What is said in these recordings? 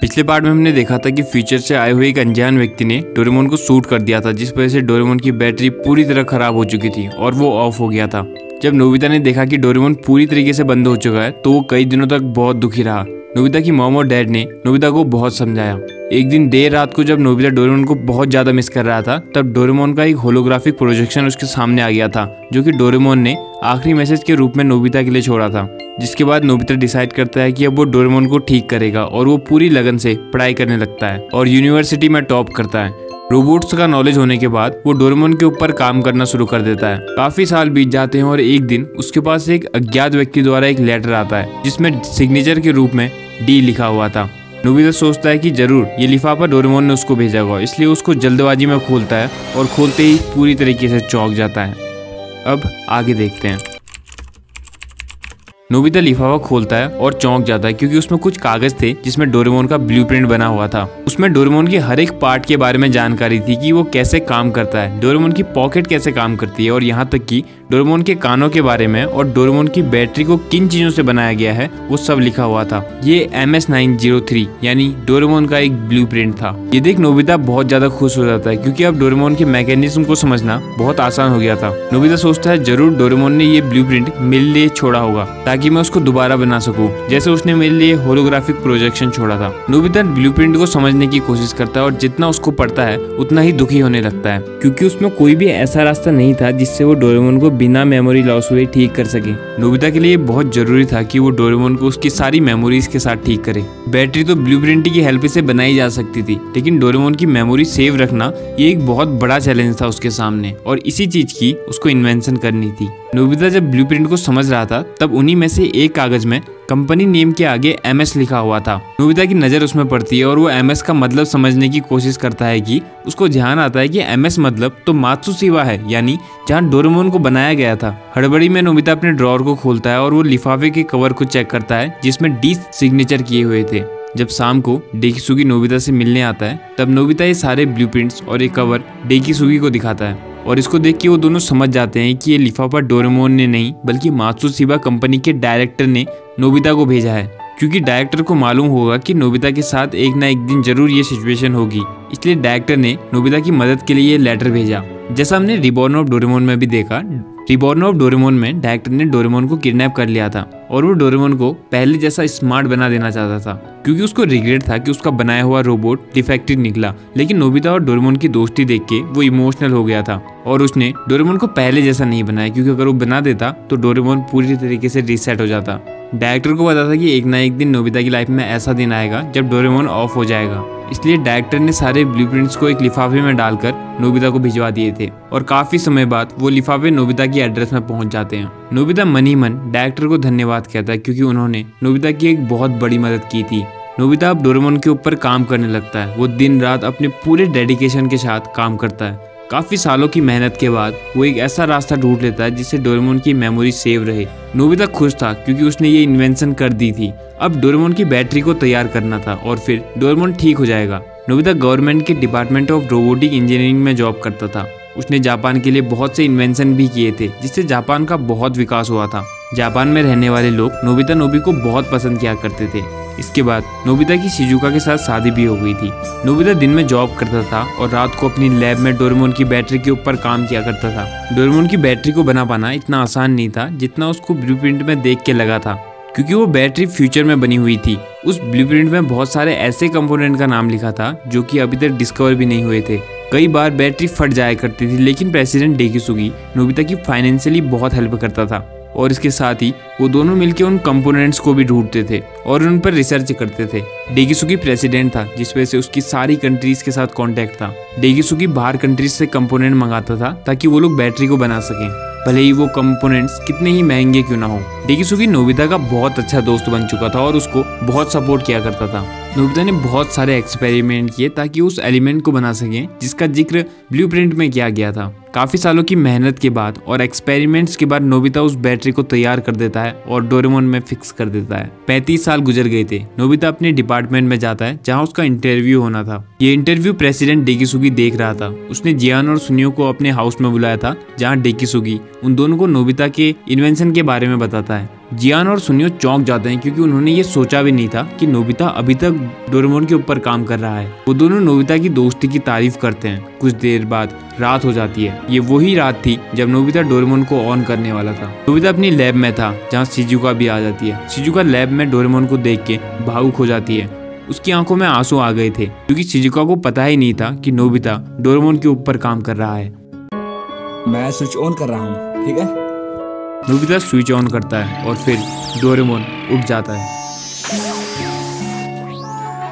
पिछले पार्ट में हमने देखा था कि फ्यूचर से आए हुए एक अनजान व्यक्ति ने डोरेमोन को शूट कर दिया था, जिस वजह से डोरेमोन की बैटरी पूरी तरह खराब हो चुकी थी और वो ऑफ़ हो गया था। जब नोबिता ने देखा कि डोरेमोन पूरी तरीके से बंद हो चुका है तो वो कई दिनों तक बहुत दुखी रहा। नोबिता की मॉम और डैड ने नोबिता को बहुत समझाया। एक दिन देर रात को जब नोबिता डोरेमोन को बहुत ज़्यादा मिस कर रहा था, तब डोरेमोन का एक होलोग्राफिक प्रोजेक्शन उसके सामने आ गया था, जो कि डोरेमोन ने आखिरी मैसेज के रूप में नोबिता के लिए छोड़ा था, जिसके बाद नोबिता डिसाइड करता है कि अब वो डोरेमोन को ठीक करेगा और वो पूरी लगन से पढ़ाई करने लगता है और यूनिवर्सिटी में टॉप करता है। रोबोट्स का नॉलेज होने के बाद वो डोरेमोन के ऊपर काम करना शुरू कर देता है। काफ़ी साल बीत जाते हैं और एक दिन उसके पास एक अज्ञात व्यक्ति द्वारा एक लेटर आता है, जिसमें सिग्नेचर के रूप में डी लिखा हुआ था। नोबिता सोचता है कि ज़रूर, ये लिफाफा डोरेमोन ने उसको भेजा होगा इसलिए उसको जल्दबाजी में खोलता है और खोलते ही पूरी तरीके से चौंक जाता है। अब आगे देखते हैं। नोबिता लिफाफा खोलता है और चौंक जाता है क्योंकि उसमें कुछ कागज़ थे जिसमें डोरेमोन का ब्लूप्रिंट बना हुआ था। उसमें डोरेमोन के हर एक पार्ट के बारे में जानकारी थी कि वो कैसे काम करता है, डोरेमोन की पॉकेट कैसे काम करती है और यहाँ तक कि डोरेमोन के कानों के बारे में और डोरेमोन की बैटरी को किन चीज़ों से बनाया गया है, वो सब लिखा हुआ था। ये M S nine zero three यानी डोरेमोन का एक ब्लू प्रिंट था। ये देख नोबिता बहुत ज़्यादा खुश हो जाता है, क्योंकि अब डोरेमोन के मैकेनिज्म को समझना बहुत आसान हो गया था। नोबिता सोचता है, ज़रूर डोरेमोन ने ये ब्लू प्रिंट मेरे लिए छोड़ा होगा, ताकि मैं उसको दोबारा बना सकूँ। जैसे उसने मेरे लिए होलोग्राफिक प्रोजेक्शन छोड़ा था। नोबिता ब्लू प्रिंट को समझने की कोशिश करता है और जितना उसको पढ़ता है, उतना ही दुखी होने लगता है, क्योंकि उसमें कोई भी ऐसा रास्ता नहीं था जिससे वो डोरेमोन को बिना मेमोरी लॉस हुए ठीक कर सके। नोबिता के लिए बहुत ज़रूरी था कि वो डोरेमोन को उसकी सारी मेमोरीज के साथ ठीक करे। बैटरी तो ब्लू की हेल्प से बनाई जा सकती थी, लेकिन डोरेमोन की मेमोरी सेव रखना ये एक बहुत बड़ा चैलेंज था उसके सामने, और इसी चीज़ की उसको इन्वेंशन करनी थी। नोबिता जब ब्लूप्रिंट को समझ रहा था, तब उन्हीं में से एक कागज़ में कंपनी नेम के आगे एमएस लिखा हुआ था। नोबिता की नज़र उसमें पड़ती है और वो एमएस का मतलब समझने की कोशिश करता है कि उसको ध्यान आता है कि एमएस मतलब तो मात्सु सिवा है, यानी जहाँ डोरेमोन को बनाया गया था। हड़बड़ी में नोबिता अपने ड्रॉर को खोलता है और वो लिफाफे के कवर को चेक करता है, जिसमें डी सिग्नेचर किए हुए थे। जब शाम को डेकीसुगी नोबिता से मिलने आता है, तब नोबिता ये सारे ब्लूप्रिंट्स और एक कवर डेकीसुगी को दिखाता है। और इसको देख के वो दोनों समझ जाते हैं कि ये लिफाफा डोरेमोन ने नहीं, बल्कि मात्सु सिबा कंपनी के डायरेक्टर ने नोबिता को भेजा है। क्योंकि डायरेक्टर को मालूम होगा कि नोबिता के साथ एक ना एक दिन ज़रूर ये सिचुएशन होगी। इसलिए डायरेक्टर ने नोबिता की मदद के लिए ये लेटर भेजा। जैसा हमने रिबॉर्न ऑफ़ डोरेमोन में भी देखा रिबॉर्न ऑफ़ डोरेमोन में डायरेक्टर ने डोरेमोन को किडनैप कर लिया था। और वो डोरेमोन को पहले जैसा स्मार्ट बना देना चाहता था। क्योंकि उसको रिग्रेट था कि उसका बनाया हुआ रोबोट डिफेक्टिव निकला। लेकिन नोबिता और डोरेमोन की दोस्ती देख के वो इमोशनल हो गया था। और उसने डोरेमोन को पहले जैसा नहीं बनाया, क्योंकि अगर वो बना देता तो डोरेमोन पूरी तरीके से रिसेट हो जाता। डायरेक्टर को पता था कि एक ना एक दिन नोबिता की लाइफ में ऐसा दिन आएगा जब डोरेमोन ऑफ़ हो जाएगा। इसलिए डायरेक्टर ने सारे ब्लूप्रिंट्स को एक लिफाफे में डालकर नोबिता को भिजवा दिए थे और काफ़ी समय बाद वो लिफाफे नोबिता की एड्रेस में पहुँच जाते हैं। नोबिता मन ही मन डायरेक्टर को धन्यवाद कहता है क्योंकि उन्होंने नोबिता की एक बहुत बड़ी मदद की थी। नोबिता अब डोरेमोन के ऊपर काम करने लगता है। वो दिन रात अपने पूरे डेडिकेशन के साथ काम करता है। काफ़ी सालों की मेहनत के बाद वो एक ऐसा रास्ता ढूंढ लेता है जिससे डोरेमोन की मेमोरी सेव रहे। नोबिता खुश था क्योंकि उसने ये इन्वेंशन कर दी थी। अब डोरेमोन की बैटरी को तैयार करना था और फिर डोरेमोन ठीक हो जाएगा। नोबिता गवर्नमेंट के डिपार्टमेंट ऑफ़ रोबोटिक इंजीनियरिंग में जॉब करता था। उसने जापान के लिए बहुत से इन्वेंशन भी किए थे, जिससे जापान का बहुत विकास हुआ था। जापान में रहने वाले लोग नोबिता नोबी को बहुत पसंद किया करते थे। इसके बाद नोबिता की शिजुका के साथ शादी भी हो गई थी। नोबिता दिन में जॉब करता था और रात को अपनी लैब में डोरेमोन की बैटरी के ऊपर काम किया करता था। डोरेमोन की बैटरी को बना पाना इतना आसान नहीं था जितना उसको ब्लूप्रिंट में देख के लगा था। क्योंकि वो बैटरी फ्यूचर में बनी हुई थी। उस ब्लूप्रिंट में बहुत सारे ऐसे कंपोनेंट का नाम लिखा था जो कि अभी तक डिस्कवर भी नहीं हुए थे। कई बार बैटरी फट जाया करती थी, लेकिन प्रेसिडेंट डेकीसुगी नोबिता की फाइनेंशियली बहुत हेल्प करता था। और इसके साथ ही वो दोनों मिलकर उन कंपोनेंट्स को भी ढूंढते थे और उन पर रिसर्च करते थे। डेगिसुकी प्रेसिडेंट था जिस वजह से उसकी सारी कंट्रीज़ के साथ कांटेक्ट था। डेगिसुकी बाहर कंट्रीज़ से कंपोनेंट मंगाता था, ताकि वो लोग बैटरी को बना सकें। भले ही वो कंपोनेंट्स कितने ही महँगे क्यों ना हो। डेगिसुकी नोबिता का बहुत अच्छा दोस्त बन चुका था और उसको बहुत सपोर्ट किया करता था। नोबिता ने बहुत सारे एक्सपेरिमेंट किए ताकि उस एलिमेंट को बना सकें, जिसका ज़िक्र ब्लूप्रिंट में किया गया था। काफ़ी सालों की मेहनत के बाद और एक्सपेरिमेंट्स के बाद नोबिता उस बैटरी को तैयार कर देता है और डोरेमोन में फिक्स कर देता है। पैंतीस साल गुजर गए थे। नोबिता अपने डिपार्टमेंट में जाता है, जहाँ उसका इंटरव्यू होना था। ये इंटरव्यू प्रेसिडेंट डेकीसुगी देख रहा था। उसने जियान और सुनियो को अपने हाउस में बुलाया था, जहाँ डेकीसुगी उन दोनों को नोबिता के इन्वेंशन के बारे में बताता है। जियान और सुनियो चौंक जाते हैं क्योंकि उन्होंने ये सोचा भी नहीं था कि नोबिता अभी तक डोरेमोन के ऊपर काम कर रहा है। वो दोनों नोबिता की दोस्ती की तारीफ़ करते हैं। कुछ देर बाद रात हो जाती है। ये वही रात थी जब नोबिता डोरेमोन को ऑन करने वाला था। नोबिता अपनी लैब में था, जहाँ सिजुका भी आ जाती है। सिजुका लैब में डोरेमोन को देख के भावुक हो जाती है। उसकी आँखों में आँसू आ गए थे, क्योंकि सिजुका को पता ही नहीं था कि नोबिता डोरेमोन के ऊपर काम कर रहा है। मैं स्विच ऑन कर रहा हूँ, ठीक है? नोबिता स्विच ऑन करता है और फिर डोरेमोन उठ जाता है।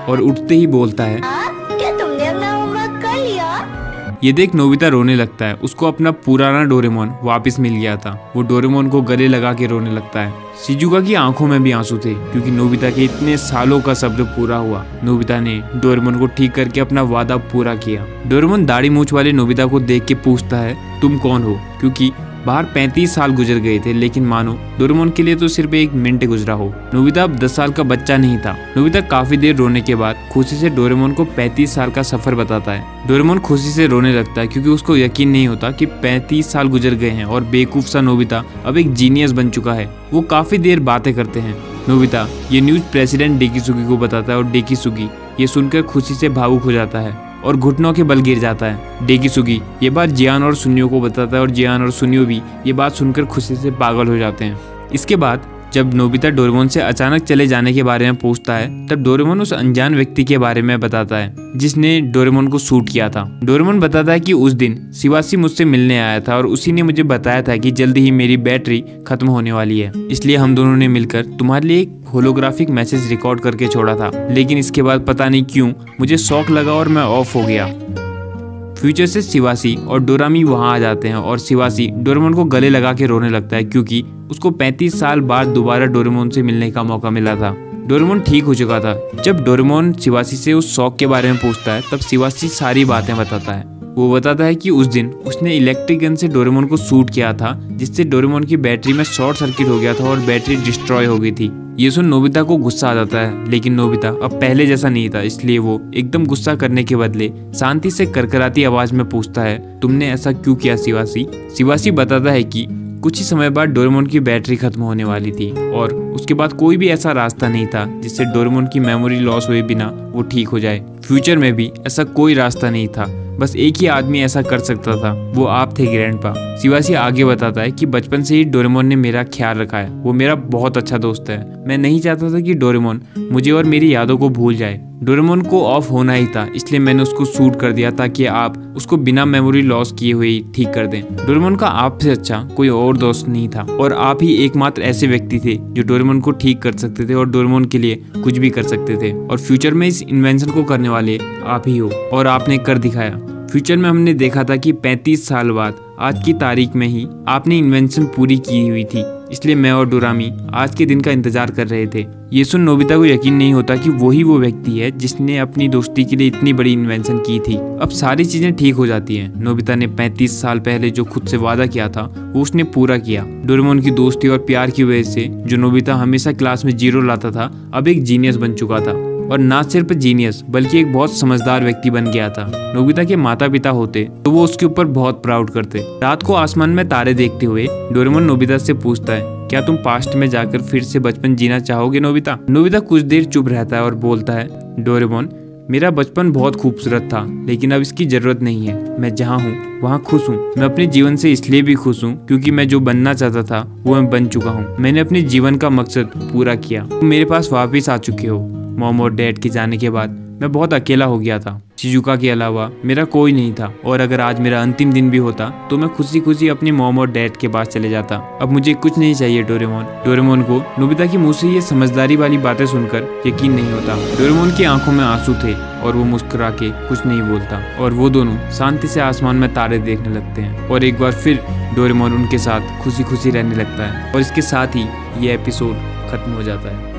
और उठते ही बोलता है क्या तुमने अपना होमवर्क कर लिया? ये देख नोबिता रोने लगता है। उसको अपना पुराना डोरेमोन वापस मिल गया था। वो डोरेमोन को गले लगा के रोने लगता है। शिजुका की आँखों में भी आँसू थे क्योंकि नोबिता के इतने सालों का सब्र पूरा हुआ। नोबिता ने डोरेमोन को ठीक करके अपना वादा पूरा किया। डोरेमोन दाढ़ी मूछ वाले नोबिता को देख के पूछता है तुम कौन हो? क्योंकि बाहर 35 साल गुजर गए थे, लेकिन मानो डोरेमोन के लिए तो सिर्फ़ एक मिनट गुजरा हो। नोबिता अब 10 साल का बच्चा नहीं था। नोबिता काफ़ी देर रोने के बाद खुशी से डोरेमोन को 35 साल का सफ़र बताता है। डोरेमोन खुशी से रोने लगता है क्योंकि उसको यकीन नहीं होता कि 35 साल गुजर गए हैं और बेवकूफ़ सा नोबिता अब एक जीनियस बन चुका है। वो काफ़ी देर बातें करते हैं। नोबिता ये न्यूज़ प्रेसिडेंट डेकीसुगी को बताता है और डेकीसुगी ये सुनकर खुशी से भावुक हो जाता है। और घुटनों के बल गिर जाता है। डेगी सुगी, ये बात जियान और सुनियो को बताता है और जियान और सुनियो भी ये बात सुनकर खुशी से पागल हो जाते हैं। इसके बाद जब नोबिता डोरेमोन से अचानक चले जाने के बारे में पूछता है, तब डोरेमोन उस अनजान व्यक्ति के बारे में बताता है, जिसने डोरेमोन को शूट किया था। डोरेमोन बताता है कि उस दिन शिवासी मुझसे मिलने आया था और उसी ने मुझे बताया था कि जल्दी ही मेरी बैटरी खत्म होने वाली है। इसलिए हम दोनों ने मिलकर तुम्हारे लिए एक होलोग्राफिक मैसेज रिकॉर्ड करके छोड़ा था। लेकिन इसके बाद पता नहीं क्यों मुझे शौक लगा और मैं ऑफ़ हो गया। फ्यूचर से शिवासी और डोरामी वहाँ आ जाते हैं और शिवासी डोरेमोन को गले लगा के रोने लगता है क्योंकि उसको 35 साल बाद दोबारा डोरेमोन से मिलने का मौका मिला था। डोरेमोन ठीक हो चुका था। जब डोरेमोन शिवासी से उस शौक के बारे में पूछता है, तब शिवासी सारी बातें बताता है। वो बताता है कि उस दिन उसने इलेक्ट्रिक गन से डोरेमोन को शूट किया था, जिससे डोरेमोन की बैटरी में शॉर्ट सर्किट हो गया था और बैटरी डिस्ट्रॉय हो गई थी। ये सुन नोबिता को गुस्सा आ जाता है, लेकिन नोबिता अब पहले जैसा नहीं था, इसलिए वो एकदम गुस्सा करने के बदले शांति से करकराती आवाज़ में पूछता है, तुमने ऐसा क्यों किया शिवासी शिवासी बताता है कि कुछ ही समय बाद डोरेमोन की बैटरी खत्म होने वाली थी, और उसके बाद कोई भी ऐसा रास्ता नहीं था, जिससे डोरेमोन की मेमोरी लॉस हुए बिना वो ठीक हो जाए। फ्यूचर में भी ऐसा कोई रास्ता नहीं था। बस एक ही आदमी ऐसा कर सकता था। वो आप थे ग्रैंड ग्रैंडपा शिवासी आगे बताता है कि बचपन से ही डोरेमोन ने मेरा ख्याल रखा है। वो मेरा बहुत अच्छा दोस्त है। मैं नहीं चाहता था कि डोरेमोन मुझे और मेरी यादों को भूल जाए। डोरेमोन को ऑफ़ होना ही था, इसलिए मैंने उसको शूट कर दिया ताकि आप उसको बिना मेमोरी लॉस किए हुए ठीक कर दें। डोरेमोन का आपसे अच्छा कोई और दोस्त नहीं था और आप ही एकमात्र ऐसे व्यक्ति थे जो डोरेमोन को ठीक कर सकते थे और डोरेमोन के लिए कुछ भी कर सकते थे। और फ्यूचर में इस इन्वेंशन को करने वाले आप ही हो और आपने कर दिखाया। फ्यूचर में हमने देखा था कि 35 साल बाद, आज की तारीख में ही आपने इन्वेंशन पूरी की हुई थी। इसलिए मैं और डोरामी आज के दिन का इंतज़ार कर रहे थे। ये सुन नोबिता को यकीन नहीं होता कि वही वो व्यक्ति है जिसने अपनी दोस्ती के लिए इतनी बड़ी इन्वेंशन की थी। अब सारी चीज़ें ठीक हो जाती हैं। नोबिता ने 35 साल पहले जो खुद से वादा किया था, वो उसने पूरा किया। डोरेमोन की दोस्ती और प्यार की वजह से, जो नोबिता हमेशा क्लास में ज़ीरो लाता था, अब एक जीनियस बन चुका था। और ना सिर्फ़ जीनियस बल्कि एक बहुत समझदार व्यक्ति बन गया था। नोबिता के माता पिता होते तो वो उसके ऊपर बहुत प्राउड करते। रात को आसमान में तारे देखते हुए, डोरेमोन नोबिता से पूछता है, क्या तुम पास्ट में जाकर फिर से बचपन जीना चाहोगे, नोबिता? नोबिता कुछ देर चुप रहता है और बोलता है, डोरेमोन, मेरा बचपन बहुत खूबसूरत था, लेकिन अब इसकी ज़रूरत नहीं है। मैं जहाँ हूँ, वहाँ खुश हूँ। मैं अपने जीवन से इसलिए भी खुश हूँ, क्योंकि मैं जो बनना चाहता था, वो मैं बन चुका हूँ। मैंने अपने जीवन का मकसद पूरा किया। तुम मेरे पास वापिस आ चुके हो। मॉम और डैड के जाने के बाद मैं बहुत अकेला हो गया था। चिजुका के अलावा मेरा कोई नहीं था और अगर आज मेरा अंतिम दिन भी होता तो मैं खुशी खुशी अपनी मॉम और डैड के पास चले जाता। अब मुझे कुछ नहीं चाहिए डोरेमोन। डोरेमोन को नोबिता की मुँह से ये समझदारी वाली बातें सुनकर यकीन नहीं होता। डोरेमोन की आँखों में आँसू थे और वो मुस्कुरा के कुछ नहीं बोलता और वो दोनों शांति से आसमान में तारे देखने लगते हैं और एक बार फिर डोरेमोन उनके साथ खुशी खुशी रहने लगता है और इसके साथ ही ये एपिसोड खत्म हो जाता है।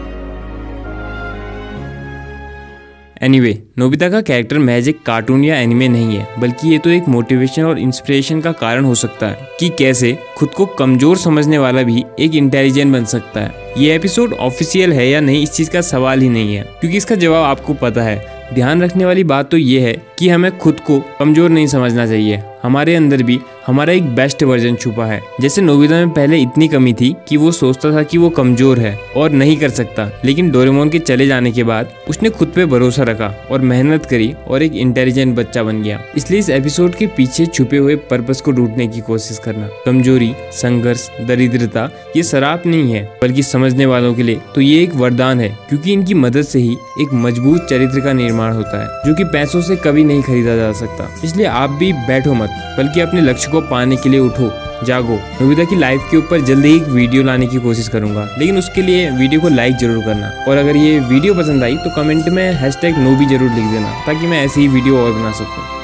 एनीवे anyway, नोबिता का कैरेक्टर महज एक कार्टून या एनिमे नहीं है बल्कि ये तो एक मोटिवेशन और इंस्पिरेशन का कारण हो सकता है कि कैसे खुद को कमज़ोर समझने वाला भी एक इंटेलिजेंट बन सकता है। ये एपिसोड ऑफिशियल है या नहीं इस चीज़ का सवाल ही नहीं है क्योंकि इसका जवाब आपको पता है। ध्यान रखने वाली बात तो ये है कि हमें खुद को कमज़ोर नहीं समझना चाहिए। हमारे अंदर भी हमारा एक बेस्ट वर्जन छुपा है, जैसे नोबिता में पहले इतनी कमी थी कि वो सोचता था कि वो कमज़ोर है और नहीं कर सकता, लेकिन डोरेमोन के चले जाने के बाद उसने खुद पे भरोसा रखा और मेहनत करी और एक इंटेलिजेंट बच्चा बन गया। इसलिए इस एपिसोड के पीछे छुपे हुए पर्पस को ढूँढने की कोशिश करना, कमज़ोरी, संघर्ष, दरिद्रता, ये शराब नहीं है, बल्कि समझने वालों के लिए तो ये एक वरदान है, क्योंकि इनकी मदद से ही एक मज़बूत चरित्र का निर्माण होता है, जो कि पैसों से कभी नहीं खरीदा जा सकता। इसलिए आप भी बैठो मत, बल्कि अपने लक्ष्य को पाने के लिए उठो, जागो। नोबिता की लाइफ के ऊपर जल्दी ही एक वीडियो लाने की कोशिश करूँगा। लेकिन उसके लिए वीडियो को लाइक ज़रूर करना। और अगर ये वीडियो पसंद आई तो कमेंट में हैश टैग नोबी ज़रूर लिख देना, ताकि मैं ऐसी ही वीडियो और बना सकूँ।